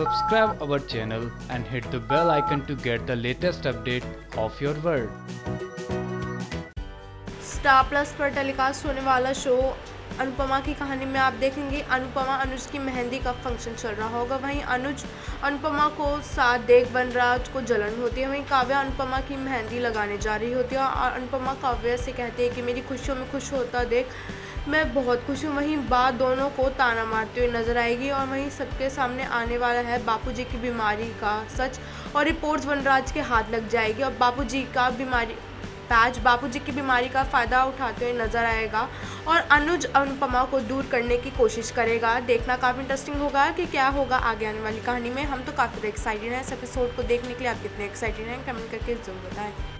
Subscribe our channel and hit the bell icon to get the latest update of your world. Star plus पर telecast होने वाला show Anupama की कहानी में आप देखेंगे। अनुपमा, अनुज की मेहंदी का फ़ंक्शन चल रहा होगा। वहीं अनुज, अनुपमा को साथ देख बनराज को जलन होती है। वहीं काव्या अनुपमा की मेहंदी लगाने जा रही होती है और अनुपमा काव्या से कहती है कि मेरी खुशियों में खुश होता देख। मैं बहुत खुश हूँ। वहीं बात दोनों को ताना मारते हुए नज़र आएगी और वहीं सबके सामने आने वाला है बापूजी की बीमारी का सच और रिपोर्ट्स वनराज के हाथ लग जाएगी और बापूजी का बीमारी पैच बापूजी की बीमारी का फ़ायदा उठाते हुए नज़र आएगा और अनुज अनुपमा को दूर करने की कोशिश करेगा। देखना काफ़ी इंटरेस्टिंग होगा कि क्या होगा आगे आने वाली कहानी में। हम तो काफ़ी एक्साइटेड हैं। इस एपिसोड को देखने के लिए आप कितने एक्साइटेड हैं? कमेंट करके ज़रूर बताएँ।